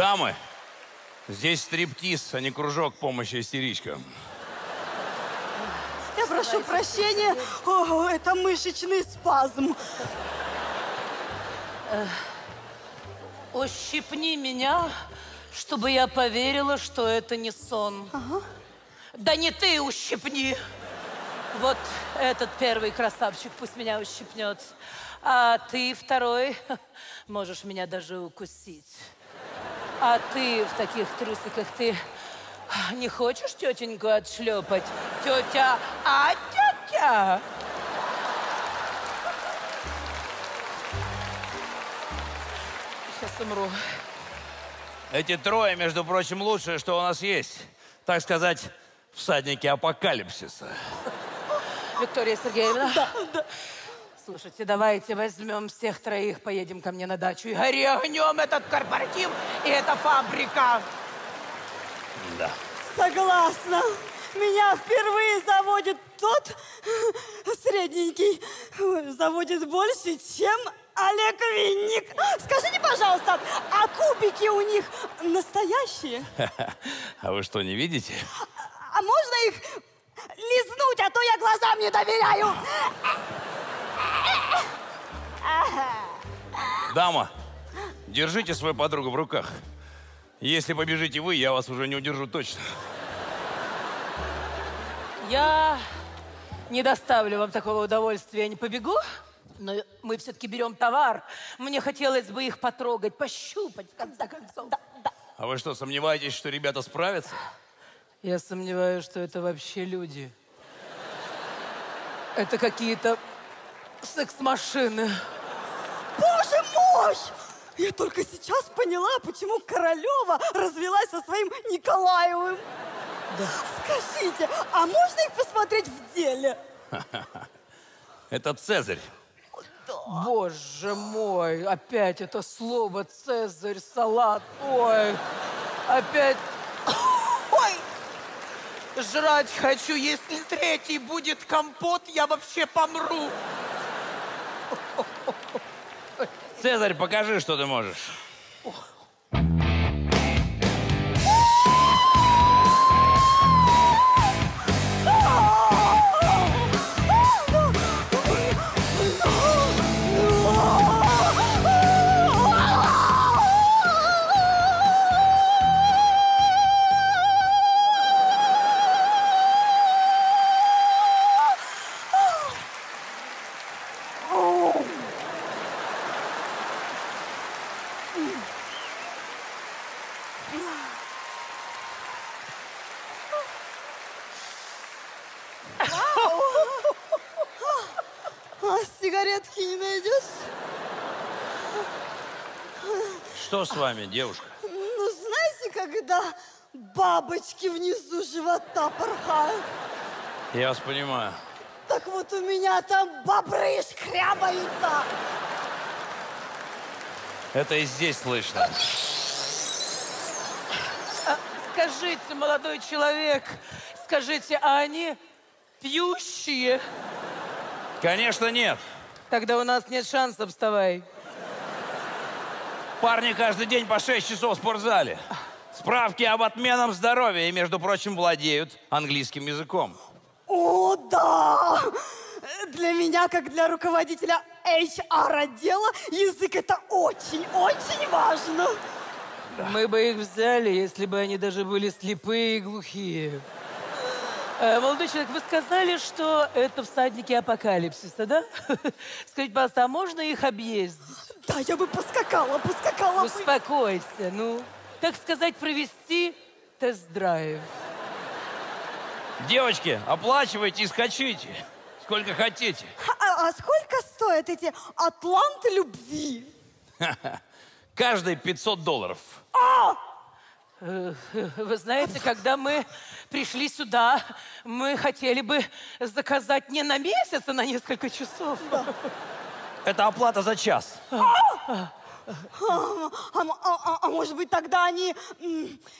Дамы, здесь стриптиз, а не кружок помощи истеричкам. Я прошу прощения, О, это мышечный спазм. Э, Ущипни меня, чтобы я поверила, что это не сон. Да не ты ущипни. Вот этот первый красавчик пусть меня ущипнет. А ты второй *laughs* можешь меня даже укусить. А ты в таких трусиках, ты не хочешь тетеньку отшлепать? Тетя, а тетя? Сейчас умру. Эти трое, между прочим, лучшее, что у нас есть. Так сказать, всадники апокалипсиса. Виктория Сергеевна. Да, да. Слушайте, давайте возьмем всех троих, поедем ко мне на дачу и горегнем этот корпоратив и эта фабрика. Да. Согласна. Меня впервые заводит тот средненький. Заводит больше, чем Олег Винник. Скажите, пожалуйста, а кубики у них настоящие? *laughs* А вы что, не видите? А можно их лизнуть, а то я глазам не доверяю. Дама, держите свою подругу в руках. Если побежите вы, я вас уже не удержу точно. Я не доставлю вам такого удовольствия, не побегу. Но мы все-таки берем товар. Мне хотелось бы их потрогать, пощупать, в конце концов. А вы что, сомневаетесь, что ребята справятся? Я сомневаюсь, что это вообще люди. Это какие-то секс-машины. Боже мой! Я только сейчас поняла, почему Королева развелась со своим Николаевым. Да. Скажите, а можно их посмотреть в деле? *laughs* Это Цезарь. Боже мой, опять это слово Цезарь, салат. Ой, опять... Ой, жрать хочу. Если третий будет компот, я вообще помру. Цезарь, покажи, что ты можешь. С вами, девушка? Ну, знаете, когда бабочки внизу живота порхают? Я вас понимаю. Так вот у меня там бобры шкрябаются. Это и здесь слышно. А, Скажите, молодой человек, скажите, а они пьющие? Конечно, нет. Тогда у нас нет шансов, вставай. Парни каждый день по 6 часов в спортзале. Справки об отменном здоровья и, между прочим, владеют английским языком. О, да! Для меня, как для руководителя HR-отдела, язык это очень-очень важно. Мы бы их взяли, если бы они даже были слепые и глухие. Э, молодой человек, вы сказали, что это всадники апокалипсиса, да? *laughs* Скажите, пожалуйста, а можно их объездить? Да, я бы поскакала, поскакала бы. Успокойся, ну, так сказать, провести тест-драйв. Девочки, оплачивайте и скачите. Сколько хотите. А, а сколько стоят эти атланты любви? *laughs* Каждый 500 долларов. Э, Вы знаете, когда мы пришли сюда, мы хотели бы заказать не на месяц, а на несколько часов. Это оплата за час. А, а а- а- а может быть, тогда они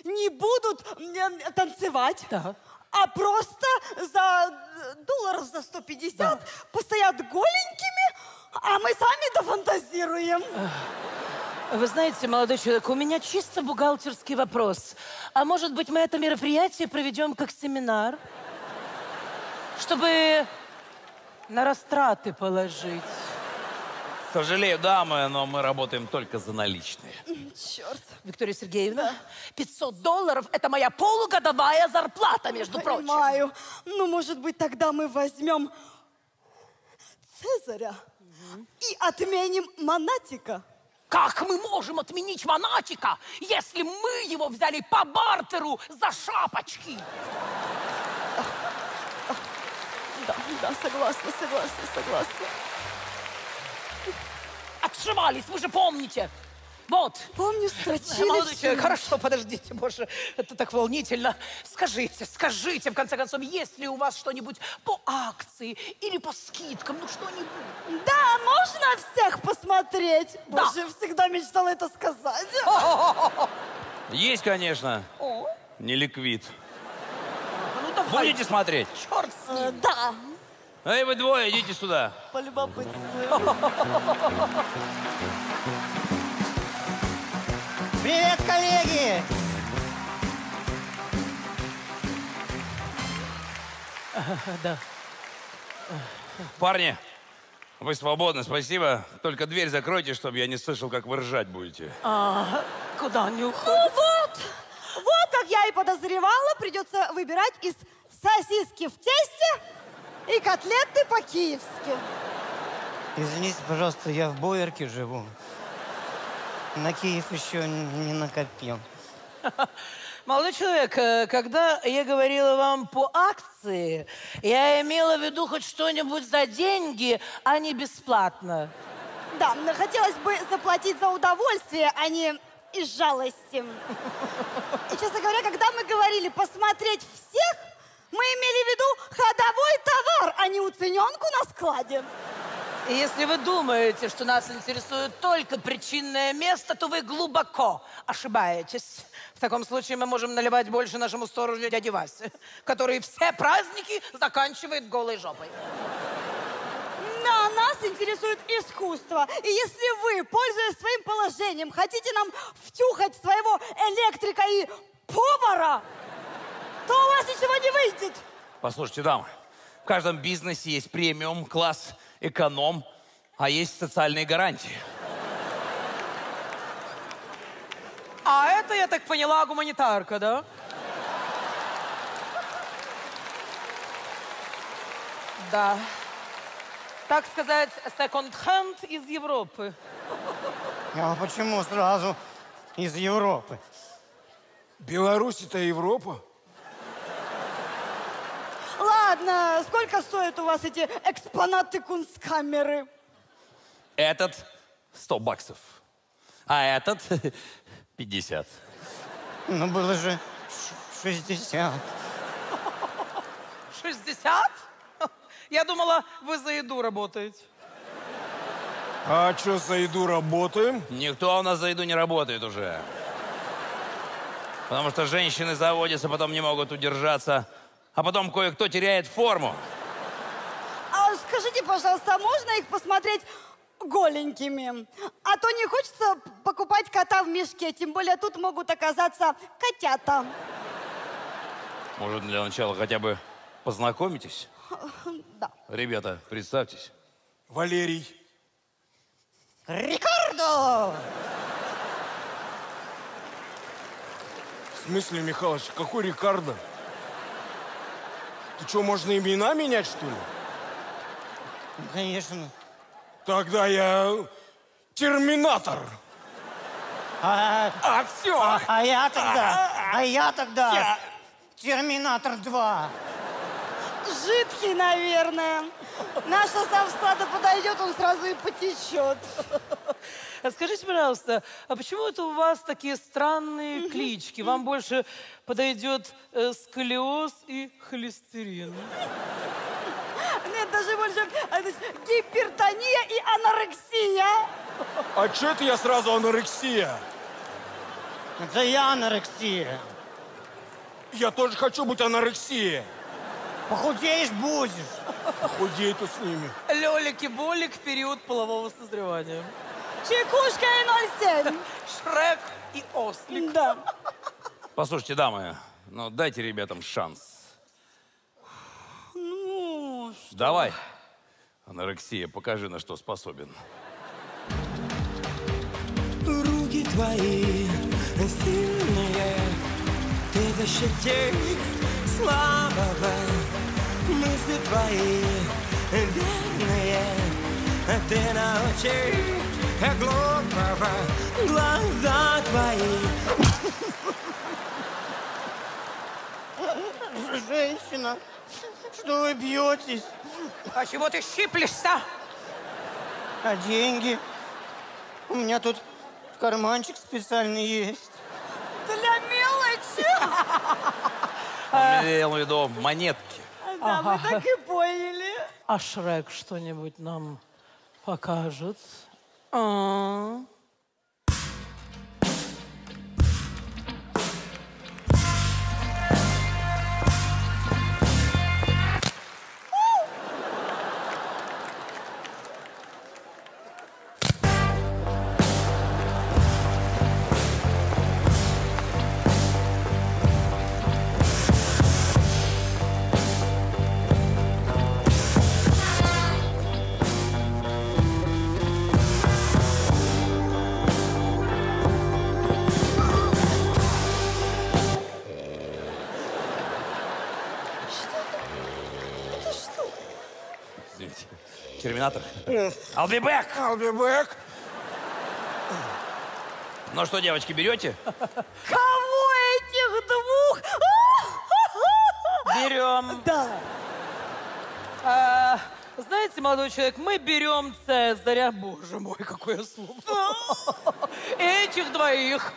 не будут танцевать, а просто за э, долларов за 150 постоят голенькими, а мы сами дофантазируем. Вы знаете, молодой человек, у меня чисто бухгалтерский вопрос. А может быть, мы это мероприятие проведем как семинар? Чтобы на растраты положить. Сожалею, дамы, но мы работаем только за наличные. Черт. Виктория Сергеевна, 500 долларов – это моя полугодовая зарплата, между прочим. Понимаю. Ну, может быть, тогда мы возьмем Цезаря и отменим Монатика. Как мы можем отменить монатика, если мы его взяли по бартеру за шапочки? Да, да, согласна, согласна, согласна. Отшивались, вы же помните. Вот. Помню, строчили Молодой всё. человек, хорошо, подождите, боже, это так волнительно. Скажите, скажите, в конце концов, есть ли у вас что-нибудь по акции или по скидкам, ну что-нибудь? Да, можно всех посмотреть? Да. Боже, всегда мечтала это сказать. *laughs* Есть, конечно. О, Не ликвид. Ну давай. Будете смотреть? Черт с э, ним. да, Эй, вы двое, идите сюда. полюбопытствую. Привет, коллеги! Да. Парни, вы свободны, спасибо. Только дверь закройте, чтобы я не слышал, как вы ржать будете. А, куда они Ну уходят? вот, вот как я и подозревала, придется выбирать из сосиски в тесте и котлеты по-киевски. Извините, пожалуйста, я в Боярке живу. На Киев еще не накопил. *laughs* Молодой человек, э, когда я говорила вам по акции, я имела в виду хоть что-нибудь за деньги, а не бесплатно. Да, но хотелось бы заплатить за удовольствие, а не из жалости. *laughs* И, честно говоря, когда мы говорили посмотреть всех, мы имели в виду ходовой товар, а не уцененку на складе. И если вы думаете, что нас интересует только причинное место, то вы глубоко ошибаетесь. В таком случае мы можем наливать больше нашему сторожу дяде Васе, который все праздники заканчивает голой жопой. Но нас интересует искусство. И если вы, пользуясь своим положением, хотите нам втюхать своего электрика и повара, то у вас ничего не выйдет. Послушайте, дамы, в каждом бизнесе есть премиум, класс, эконом, а есть социальные гарантии. А это, я так поняла, гуманитарка, да? Да. Так сказать, секонд-хенд из Европы. А почему сразу из Европы? Беларусь это Европа? Ладно, сколько стоят у вас эти экспонаты кунсткамеры? Этот 100 баксов, а этот *laughs* 50. Ну, было же ш- 60. 60? Я думала, вы за еду работаете. А что за еду работаем? Никто у нас за еду не работает уже. Потому что женщины заводятся, потом не могут удержаться, а потом кое-кто теряет форму. А скажите, пожалуйста, а можно их посмотреть голенькими? А то не хочется покупать кота в мешке, тем более тут могут оказаться котята. Может, для начала хотя бы познакомитесь? Да. Ребята, представьтесь. Валерий. Рикардо! В смысле, Михалыч, какой Рикардо? Ты что, можно имена менять, что ли? Конечно. Тогда я терминатор. А, А, все. а, а я тогда, а я тогда Я- Терминатор 2. Жидкий наверное. Наша совсклада подойдет, он сразу и потечет. А Скажите, пожалуйста, а почему это у вас такие странные клички? Вам больше подойдет э, сколиоз и холестерин. Нет, даже больше а, есть, гипертония и анорексия. А че это я сразу анорексия? Это я анорексия. Я тоже хочу быть анорексией. Похудеешь будешь. Худей тут с ними. Лёлики-болик в период полового созревания. Чекушка и 07. Шрек и ослик. Да. Послушайте, дамы, ну дайте ребятам шанс. Ну, Давай, анорексия, покажи, на что способен. Руки твои сильные, ты защитишь слабого. Мысли твои верные, ты научишь глупого. Глаза твои Женщина, что вы бьетесь? А чего ты щиплешься? А деньги? У меня тут карманчик специальный есть. Для мелочи. Он имел в виду монетки. Да, мы так и поняли. А Шрек что-нибудь нам покажет? А? Это I'll be back. I'll be back. Ну что, девочки, берете? Кого этих двух? Берем. Да. А, знаете, молодой человек, мы берем Цезаря. Боже мой, какое слово. Этих двоих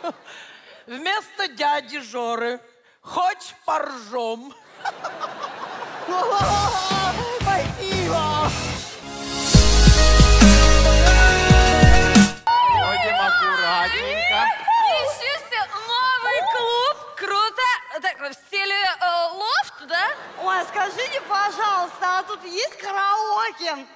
вместо дяди Жоры. Хоть поржем. Аккуратненько. Себе новый клуб. Круто. Так, в стиле э, лофт, да? Ой, скажите, пожалуйста, а тут есть караоке?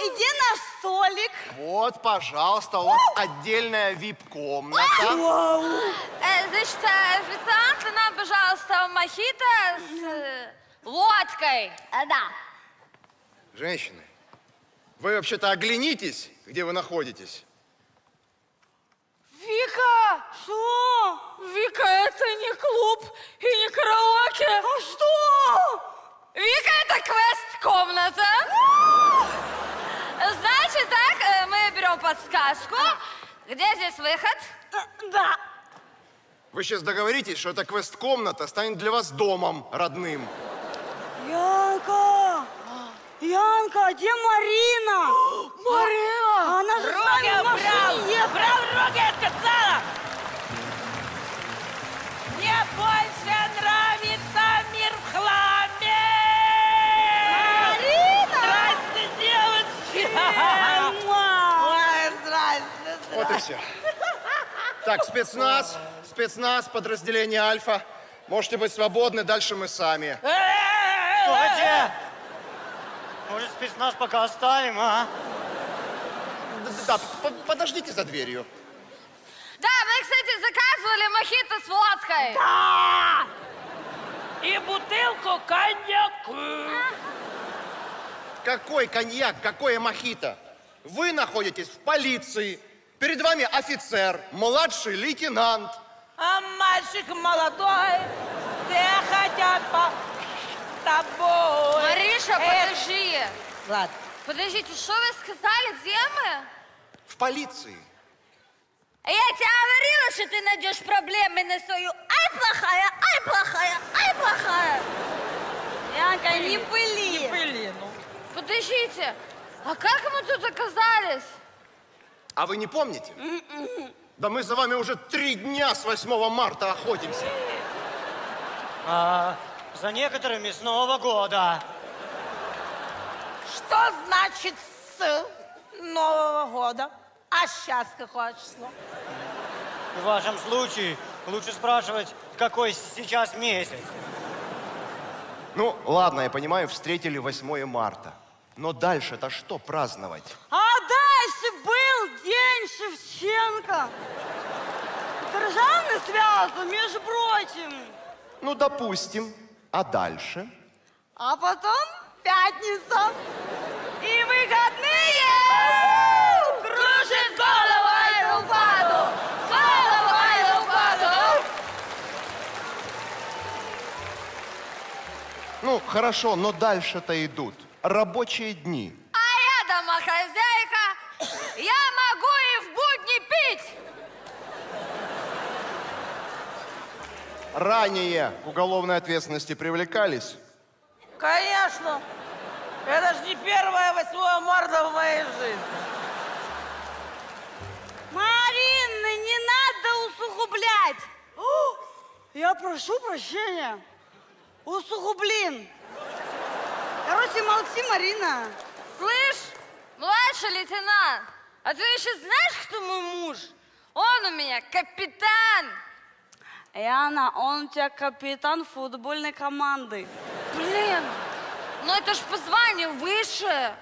Иди на столик. Вот, пожалуйста, у вас отдельная вип-комната. Э, значит, э, официант, нам, пожалуйста, мохито с э, водкой. Да. Женщины, вы вообще-то оглянитесь, где вы находитесь. Вика! Что? Вика, это не клуб и не караоке. А что? Вика, это квест-комната. Значит так, э, мы берем подсказку. Где здесь выход? Да. Вы сейчас договоритесь, что эта квест-комната станет для вас домом родным. Янка! Янка, а где Марина? *gasps* Марина! Она же с Руки в убрал! Убрал руки, я сказала! Мне больше нравится мир в хламе! Марина! Здрасте, девочки! *laughs* Ой, здрасте! Вот и все. Так, спецназ, спецназ, подразделение Альфа. Можете быть свободны, дальше мы сами. Стойте! Может, спецназ пока оставим, а? Да, подождите за дверью. Да, мы, кстати, заказывали мохито с водкой. Да! И бутылку коньяку. Какой коньяк, какое мохито? Вы находитесь в полиции. Перед вами офицер, младший лейтенант. А мальчик молодой, все хотят по тобой. Мариша, Э, подожди. Ладно. Подождите, что вы сказали? Где мы? В полиции. Я тебе говорила, что ты найдешь проблемы на свою. Ай, плохая, ай, плохая, ай, плохая. Янка, не пыли. подождите. А как мы тут оказались? А вы не помните? Да мы за вами уже три дня с 8 марта охотимся. А за некоторыми с Нового года. Что значит с Нового года? А сейчас какое число? В вашем случае лучше спрашивать, какой сейчас месяц. Ну, ладно, я понимаю, встретили 8 марта. Но дальше-то что праздновать? А дальше был День Шевченко. Державный свято, между прочим. Ну, допустим. А дальше? А потом пятница. И выходные! Кружит голову аэропаду! Голову аэропаду! Ну, хорошо, но дальше-то идут рабочие дни. А я домохозяйка. Я могу и в будни пить. Ранее к уголовной ответственности привлекались? Конечно. Это ж не первое 8 марта в моей жизни. Марина, не надо усугублять. О, я прошу прощения. Усугублин. Короче, молчи, Марина. Слышь, младший лейтенант, а ты еще знаешь, кто мой муж? Он у меня капитан. Яна, он у тебя капитан футбольной команды. Блин, ну это ж по званию выше.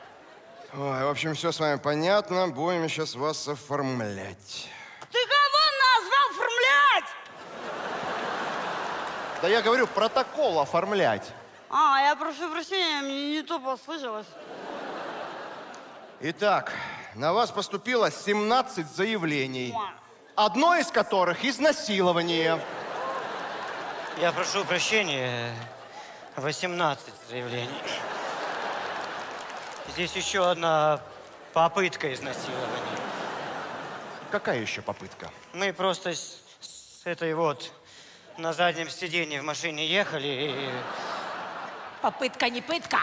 Ой, в общем, все с вами понятно. Будем сейчас вас оформлять. Ты кого назвал оформлять? Да я говорю, протокол оформлять. А, я прошу прощения, мне не то послышалось. Итак, на вас поступило 17 заявлений. Одно из которых изнасилование. Я прошу прощения, 18 заявлений. Здесь еще одна попытка изнасилования. Какая еще попытка? Мы просто с, с этой вот на заднем сиденье в машине ехали и... Попытка не пытка.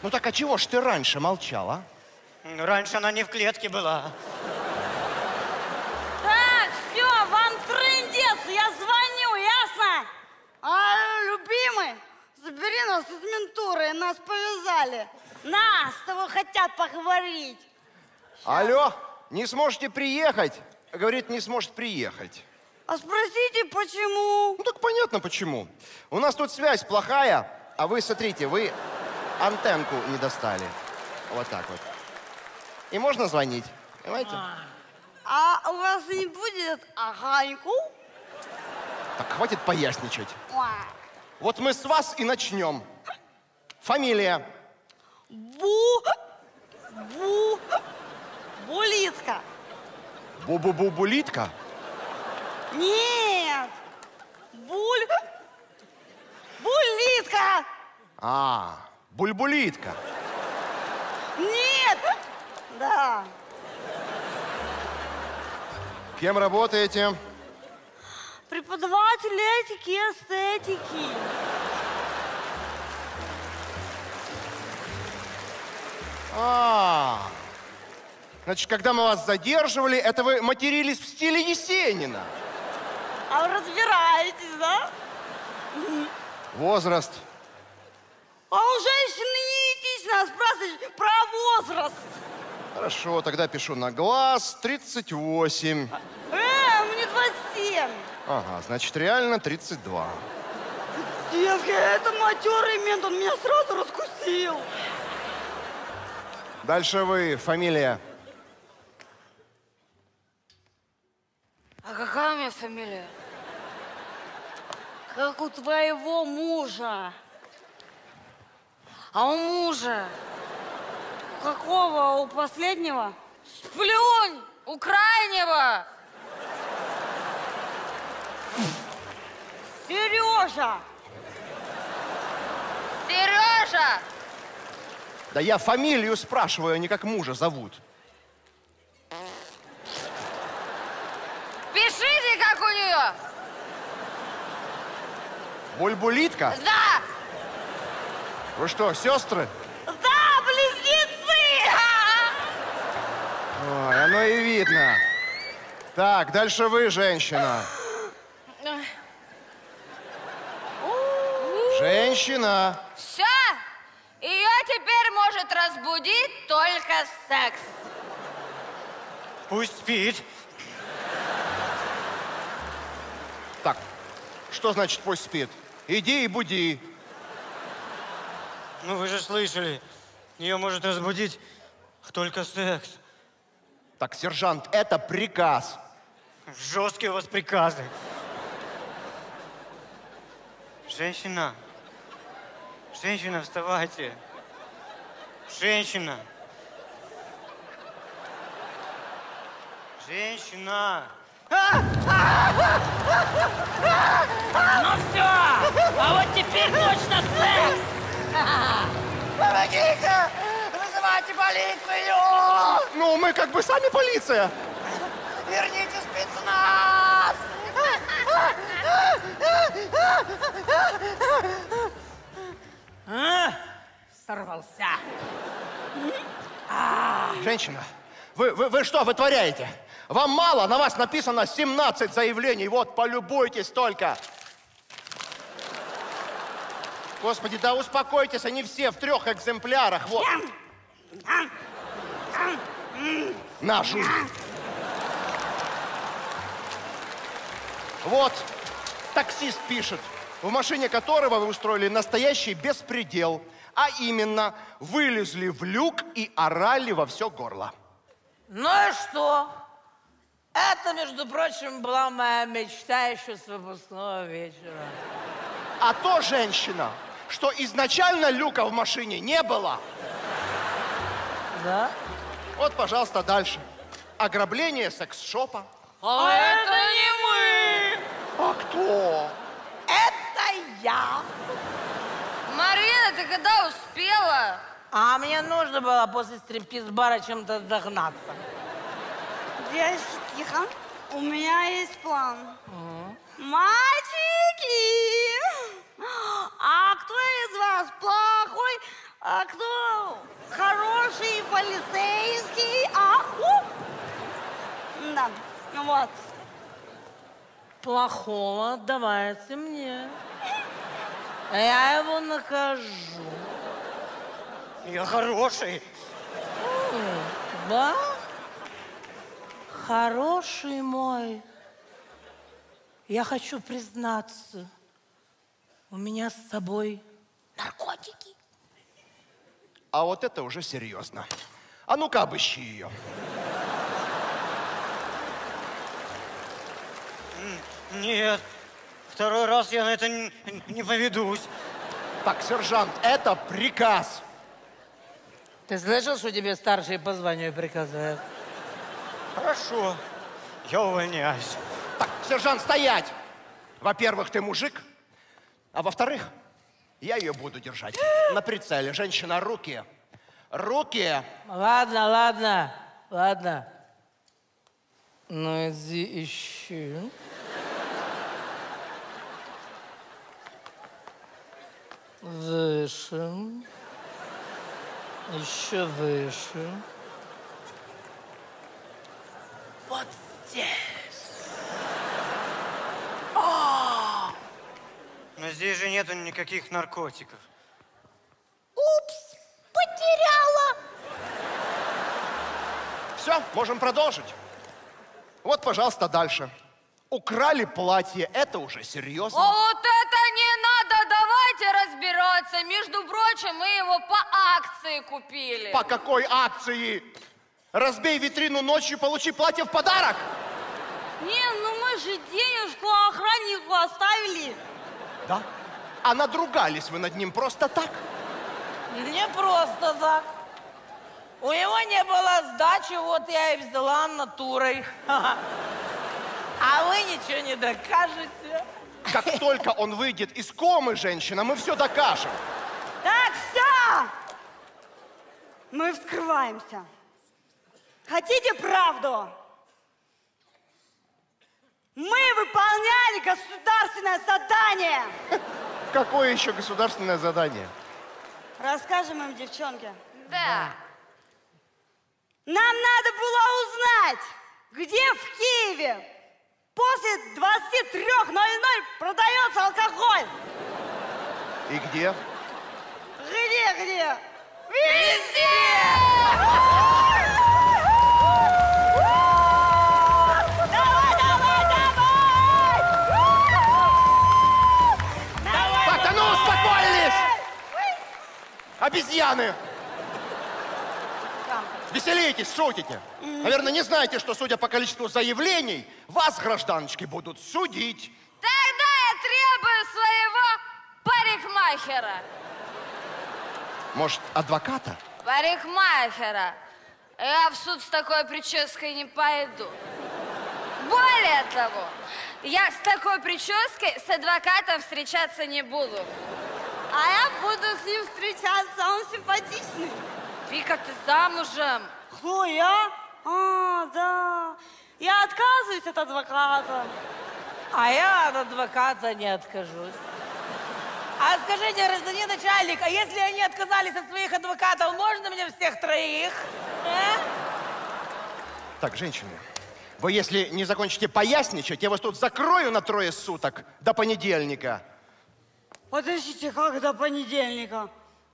Ну так а чего ж ты раньше молчала? Ну, Раньше она не в клетке была. А, любимый, забери нас из ментуры, нас повязали. Нас, с тобой хотят поговорить. Алло, не сможете приехать? Говорит, не сможет приехать. А спросите, почему? Ну так понятно почему. У нас тут связь плохая, а вы, смотрите, вы антенку не достали. Вот так вот. И можно звонить, понимаете? А у вас не будет огоньку? Так хватит поясничать. Вот мы с вас и начнем. Фамилия. Бу... Бу... Булитка. Бу-бу-бу-булитка. Нет. Буль... Булитка. А, бульбулитка. Нет. Да. Кем работаете? Преподаватель этики и эстетики. А, значит, когда мы вас задерживали, это вы матерились в стиле Есенина. А вы разбираетесь, да? Возраст. А у женщины не этично спрашивать про возраст. Хорошо, тогда пишу на глаз 38. Э, мне 27. Ага, значит, реально 32. Девки, это матерый мент, он меня сразу раскусил. Дальше вы, фамилия. А какая у меня фамилия? Как у твоего мужа. А у мужа? У какого? У последнего? Сплюнь! У крайнего! Сережа! Сережа! Да я фамилию спрашиваю, а не как мужа зовут. Пишите, как у нее! Бульбулитка? Да! Вы что, сестры? Да, близнецы! Ой, оно и видно. Так, дальше вы, женщина. Женщина. Все. Ее теперь может разбудить только секс. Пусть спит. Так, что значит пусть спит? Иди и буди. Ну вы же слышали, ее может разбудить только секс. Так, сержант, это приказ. Жесткие у вас приказы. Женщина. Женщина, вставайте. Женщина. Женщина. Ну все, а вот теперь точно секс. Помогите! Вызывайте полицию! Ну, мы как бы сами полиция. Верните спецназ! А? Сорвался. Женщина, вы, вы, вы что вытворяете? Вам мало? На вас написано 17 заявлений. Вот, полюбуйтесь только. Господи, да успокойтесь, они все в трех экземплярах. Вот. На, жуй. Вот, таксист пишет, в машине которого вы устроили настоящий беспредел, а именно вылезли в люк и орали во все горло. Ну и что? Это, между прочим, была моя мечта еще с выпускного вечера. А то, женщина, что изначально люка в машине не было. Да? Вот, пожалуйста, дальше. Ограбление секс-шопа. А это не мы! А кто? Это я. Марина, ты когда успела? А мне нужно было после стриптиз-бара чем-то догнаться. Девочки, тихо. У меня есть план. Мальчики! А кто из вас плохой, а кто хороший полицейский? А? У? Да, вот. Плохого давайте мне. Я его накажу. Я хороший. Да? Хороший мой. Я хочу признаться. У меня с собой наркотики. А вот это уже серьезно. А ну-ка, обыщи ее. Нет, второй раз я на это не, не поведусь. Так, сержант, это приказ. Ты слышал, что тебе старшие по званию приказывают? Хорошо, я увольняюсь. Так, сержант, стоять! Во-первых, ты мужик, а во-вторых, я ее буду держать на прицеле. Женщина, руки. Руки. Ладно, ладно, ладно. Ну иди ищи. Выше. Еще выше. Вот здесь. Но здесь же нету никаких наркотиков. Упс, потеряла. Все, можем продолжить. Вот, пожалуйста, дальше. Украли платье, это уже серьезно. О, вот это разбираться. Между прочим, мы его по акции купили. По какой акции? Разбей витрину ночью, получи платье в подарок. Не, ну мы же денежку охраннику оставили. Да? А надругались вы над ним просто так? Не просто так. У него не было сдачи, вот я и взяла натурой. *laughs* А вы ничего не докажете. Как только он выйдет из комы, женщина, мы все докажем. Так, все! Мы вскрываемся. Хотите правду? Мы выполняли государственное задание. Какое еще государственное задание? Расскажем им, девчонки. Да. Нам надо было узнать, где в Киеве после 23.00 продается алкоголь. И где? Где, где? Так, да ну успокоились! Обезьяны! Веселитесь, шутите. Наверное, не знаете, что, судя по количеству заявлений, вас, гражданочки, будут судить. Тогда я требую своего парикмахера. Может, адвоката? Парикмахера. Я в суд с такой прической не пойду. Более того, я с такой прической с адвокатом встречаться не буду. А я буду с ним встречаться, он симпатичный. Вика, ты замужем. Кто, я? А, да. Я отказываюсь от адвоката. А я от адвоката не откажусь. А скажите, гражданин начальник, а если они отказались от своих адвокатов, можно мне всех троих? Э? Так, женщины, вы если не закончите поясничать, я вас тут закрою на трое суток до понедельника. Подождите, как до понедельника?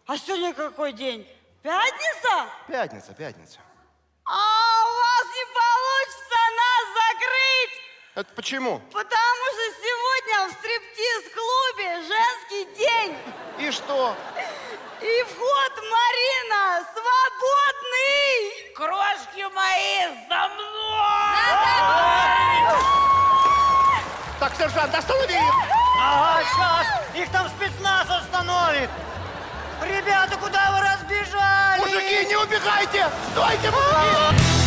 А сегодня какой день? Пятница? Пятница, пятница. А у вас не получится нас закрыть, Это почему? потому что сегодня в стриптиз-клубе женский день. И что? И вход, Марина, свободный! Крошки мои, за Так, сержант, останови их! Ага, сейчас! Их там спецназ остановит! Ребята, куда вы разбежались? Мужики, не убегайте! Стойте, мужики!